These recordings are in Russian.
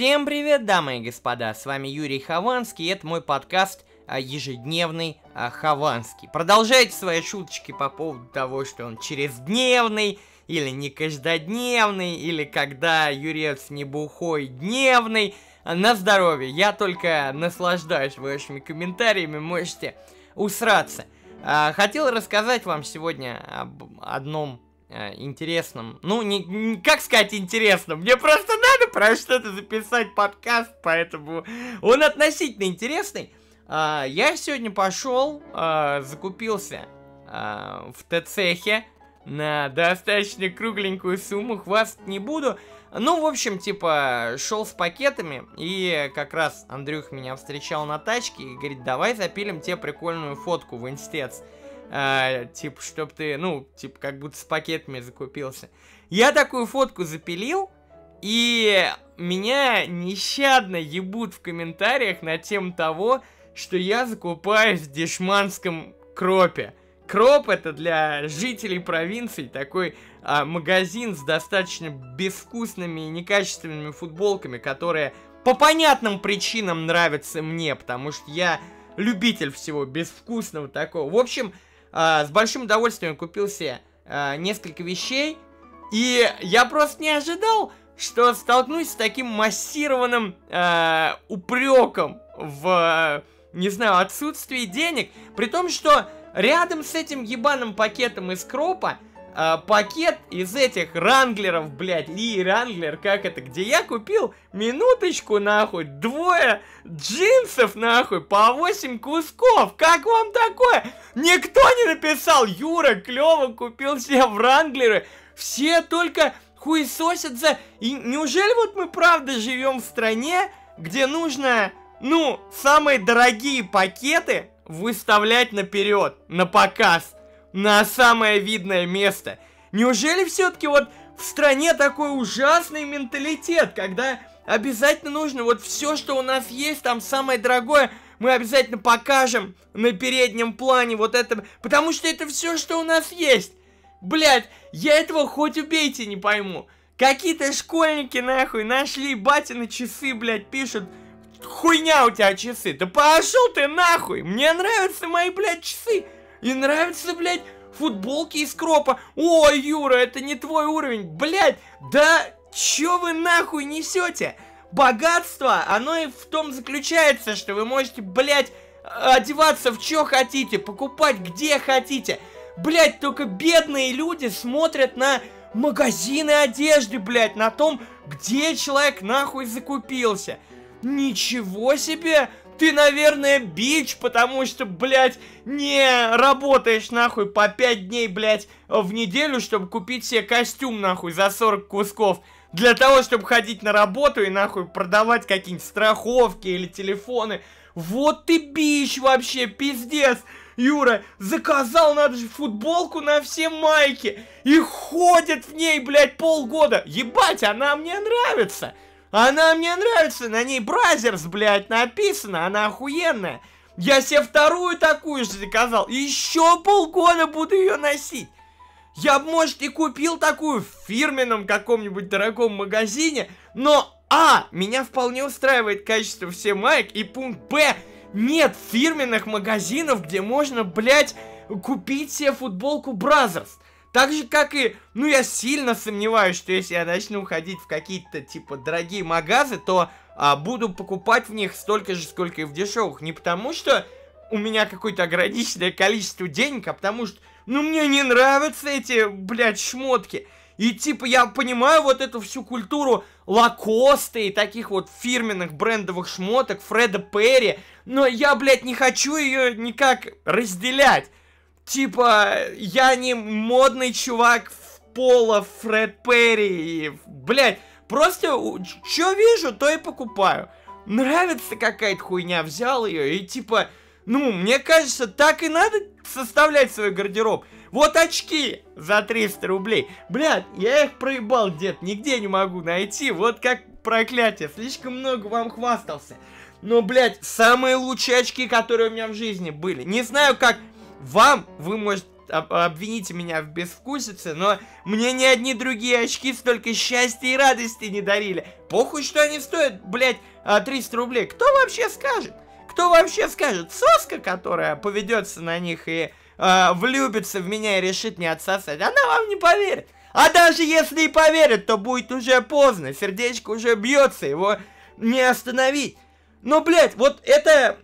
Всем привет, дамы и господа, с вами Юрий Хованский, и это мой подкаст а, ежедневный а, Хованский. Продолжайте свои шуточки по поводу того, что он черездневный, или не каждодневный, или когда Юрец не бухой дневный. На здоровье, я только наслаждаюсь вашими комментариями, можете усраться. А, хотел рассказать вам сегодня об одном интересном, ну, не, не, как сказать интересном, мне просто про что-то записать подкаст, поэтому он относительно интересный. А, я сегодня пошел, а, закупился а, в ТЦХе на достаточно кругленькую сумму, хвастать не буду. Ну, в общем, типа, шел с пакетами, и как раз Андрюх меня встречал на тачке и говорит, давай запилим тебе прикольную фотку в инстец. А, типа, чтоб ты, ну, типа, как будто с пакетами закупился. Я такую фотку запилил, и меня нещадно ебут в комментариях на тему того, что я закупаюсь в дешманском кропе. Кроп это для жителей провинций такой а, магазин с достаточно безвкусными и некачественными футболками, которые по понятным причинам нравятся мне, потому что я любитель всего безвкусного такого. В общем, а, с большим удовольствием купил себе а, несколько вещей, и я просто не ожидал, что столкнусь с таким массированным а, упреком в не знаю, отсутствие денег, при том, что рядом с этим ебаным пакетом из кропа э, пакет из этих ранглеров, блядь, Ли Ранглер, как это, где я купил, минуточку, нахуй, двое джинсов, нахуй, по 8 кусков, как вам такое? Никто не написал, Юра, клево купил себе в Ранглеры, все только хуесосят за... И неужели вот мы правда живем в стране, где нужно ну, самые дорогие пакеты выставлять наперед, на показ, на самое видное место. Неужели все-таки вот в стране такой ужасный менталитет, когда обязательно нужно вот все, что у нас есть, там самое дорогое, мы обязательно покажем на переднем плане вот это, потому что это все, что у нас есть. Блять, я этого хоть убейте не пойму. Какие-то школьники нахуй нашли батины часы, блядь, пишут, хуйня у тебя часы. Да пошел ты нахуй. Мне нравятся мои, блядь, часы. И нравятся, блядь, футболки из кропа. Ой, Юра, это не твой уровень. Блядь, да чё вы нахуй несете? Богатство, оно и в том заключается, что вы можете, блядь, одеваться в чё хотите, покупать где хотите. Блядь, только бедные люди смотрят на магазины одежды, блядь, на том, где человек нахуй закупился. Ничего себе! Ты, наверное, бич, потому что, блядь, не работаешь, нахуй, по 5 дней, блядь, в неделю, чтобы купить себе костюм, нахуй, за 40 кусков. Для того, чтобы ходить на работу и, нахуй, продавать какие-нибудь страховки или телефоны. Вот ты бич вообще, пиздец! Юра, заказал, надо же, футболку на все майки. И ходит в ней, блядь, полгода. Ебать, она мне нравится. Она мне нравится, на ней Brazzers, блядь, написано, она охуенная. Я себе вторую такую же заказал, еще полгода буду ее носить. Я может, и купил такую в фирменном каком-нибудь дорогом магазине, но, а, меня вполне устраивает качество все майк, и пункт Б, нет фирменных магазинов, где можно, блядь, купить себе футболку Brazzers. Так же, как и, ну, я сильно сомневаюсь, что если я начну ходить в какие-то, типа, дорогие магазы, то а, буду покупать в них столько же, сколько и в дешевых. Не потому, что у меня какое-то ограниченное количество денег, а потому что, ну, мне не нравятся эти, блядь, шмотки. И, типа, я понимаю вот эту всю культуру Лакоста и таких вот фирменных брендовых шмоток Фреда Перри, но я, блядь, не хочу ее никак разделять. Типа, я не модный чувак в поло Фред Перри. Блядь, просто что вижу, то и покупаю. Нравится какая-то хуйня, взял ее и типа, ну, мне кажется, так и надо составлять свой гардероб. Вот очки за 300 рублей. Блядь, я их проебал, дед, нигде не могу найти. Вот как проклятие, слишком много вам хвастался. Но, блядь, самые лучшие очки, которые у меня в жизни были. Не знаю, как вам, вы, может, об, обвините меня в безвкусице, но мне ни одни другие очки столько счастья и радости не дарили. Похуй, что они стоят, блядь, 300 а, рублей. Кто вообще скажет? Кто вообще скажет? Соска, которая поведется на них и э, влюбится в меня и решит не отсосать, она вам не поверит. А даже если и поверит, то будет уже поздно. Сердечко уже бьется, его не остановить. Но, блядь, вот это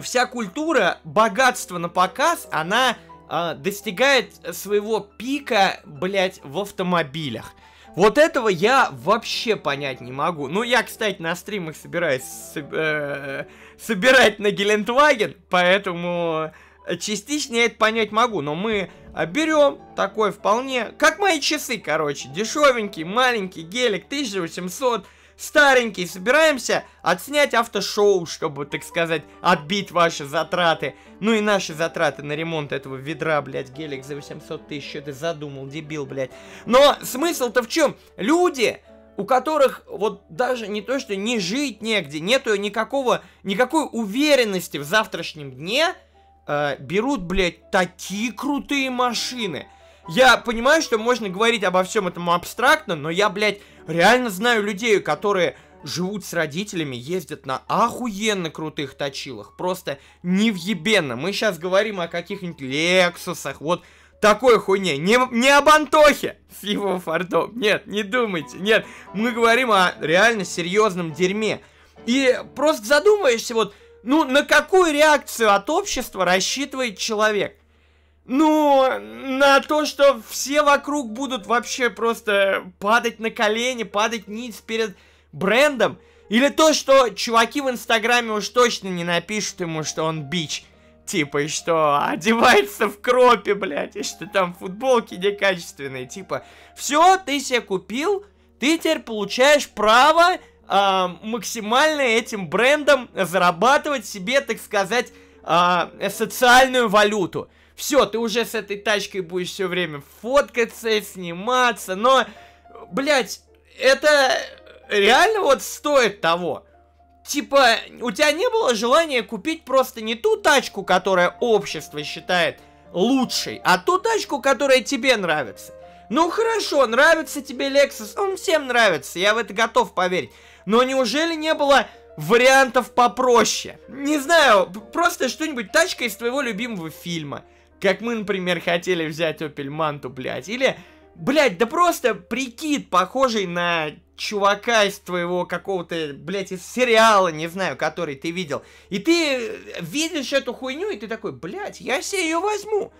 вся культура богатства на показ, она э, достигает своего пика, блядь, в автомобилях. Вот этого я вообще понять не могу. Ну, я, кстати, на стримах собираюсь э, собирать на Гелендваген, поэтому частично я это понять могу. Но мы берем такой вполне, как мои часы, короче, дешевенький, маленький гелик, 1800 старенький, собираемся отснять автошоу, чтобы, так сказать, отбить ваши затраты. Ну и наши затраты на ремонт этого ведра, блядь, гелик за 800 тысяч, что ты задумал, дебил, блядь. Но смысл-то в чем? Люди, у которых вот даже не то, что не жить негде, нету никакого, никакой уверенности в завтрашнем дне, э, берут, блядь, такие крутые машины. Я понимаю, что можно говорить обо всем этом абстрактно, но я, блядь, реально знаю людей, которые живут с родителями, ездят на охуенно крутых точилах. Просто невъебенно. Мы сейчас говорим о каких-нибудь Лексусах, вот такой хуйне. Не, не об Антохе с его фартом. Нет, не думайте. Нет, мы говорим о реально серьезном дерьме. И просто задумаешься, вот, ну, на какую реакцию от общества рассчитывает человек? Ну, на то, что все вокруг будут вообще просто падать на колени, падать ниц перед брендом. Или то, что чуваки в Инстаграме уж точно не напишут ему, что он бич. Типа, и что одевается в кропе, блядь, и что там футболки некачественные. Типа, все, ты себе купил, ты теперь получаешь право э, максимально этим брендом зарабатывать себе, так сказать, э, социальную валюту. Все, ты уже с этой тачкой будешь все время фоткаться, сниматься, но, блядь, это реально вот стоит того. Типа, у тебя не было желания купить просто не ту тачку, которая общество считает лучшей, а ту тачку, которая тебе нравится. Ну хорошо, нравится тебе Lexus, он всем нравится, я в это готов поверить. Но неужели не было вариантов попроще? Не знаю, просто что-нибудь тачка из твоего любимого фильма. Как мы, например, хотели взять Opel Mantу, блядь. Или, блядь, да просто прикид, похожий на чувака из твоего какого-то, блядь, из сериала, не знаю, который ты видел. И ты видишь эту хуйню, и ты такой, блядь, я себе ее возьму.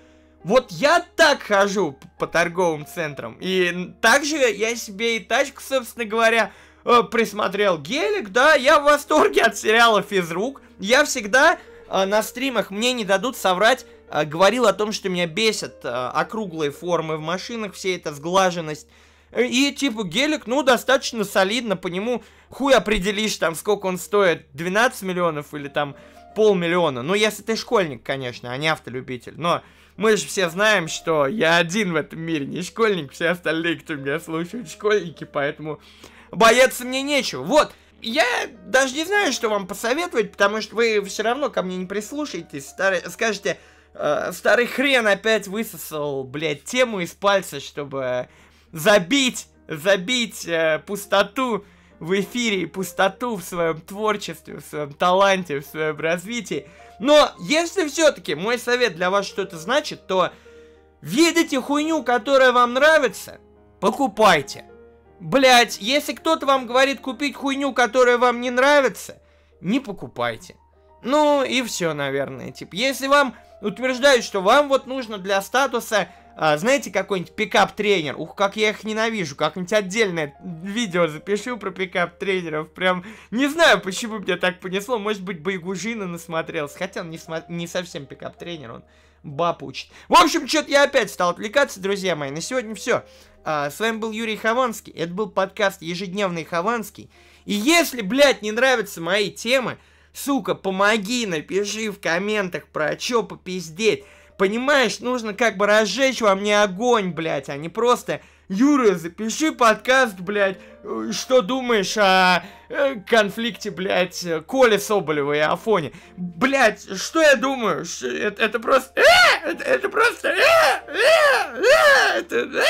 Вот я так хожу по торговым центрам. И также я себе и тачку, собственно говоря, э, присмотрел. Гелик, да, я в восторге от сериала «Физрук». Я всегда э, на стримах, мне не дадут соврать, Э, говорил о том, что меня бесят э, округлые формы в машинах, вся эта сглаженность. И типа гелик, ну, достаточно солидно, по нему хуй определишь, там, сколько он стоит, 12 миллионов или там полмиллиона. Ну, если ты школьник, конечно, а не автолюбитель. Но мы же все знаем, что я один в этом мире, не школьник, все остальные, кто меня слушают, школьники, поэтому бояться мне нечего. Вот, я даже не знаю, что вам посоветовать, потому что вы все равно ко мне не прислушаетесь, скажете, э, старый хрен опять высосал, блядь, тему из пальца, чтобы забить, забить э, пустоту в эфире пустоту в своем творчестве, в своем таланте, в своем развитии. Но если все-таки мой совет для вас что-то значит, то видите хуйню, которая вам нравится, покупайте. Блять, если кто-то вам говорит купить хуйню, которая вам не нравится, не покупайте. Ну и все, наверное. Типа, если вам утверждают, что вам вот нужно для статуса, а, знаете, какой-нибудь пикап-тренер. Ух, как я их ненавижу. Как-нибудь отдельное видео запишу про пикап-тренеров. Прям не знаю, почему меня так понесло. Может быть, Байгужина насмотрелся. Хотя он не, не совсем пикап-тренер, он баб учит. В общем, что-то я опять стал отвлекаться, друзья мои. На сегодня все. А, с вами был Юрий Хованский. Это был подкаст «Ежедневный Хованский». И если, блядь, не нравятся мои темы, Сука, помоги, напиши в комментах про чё попиздеть. Понимаешь, нужно как бы разжечь во мне огонь, блядь, а не просто Юра, запиши подкаст, блядь, э, что думаешь о э, конфликте, блядь, Коли Соболева и Афоне. Блядь, что я думаю? Это, это просто... Э, это, это просто... Это...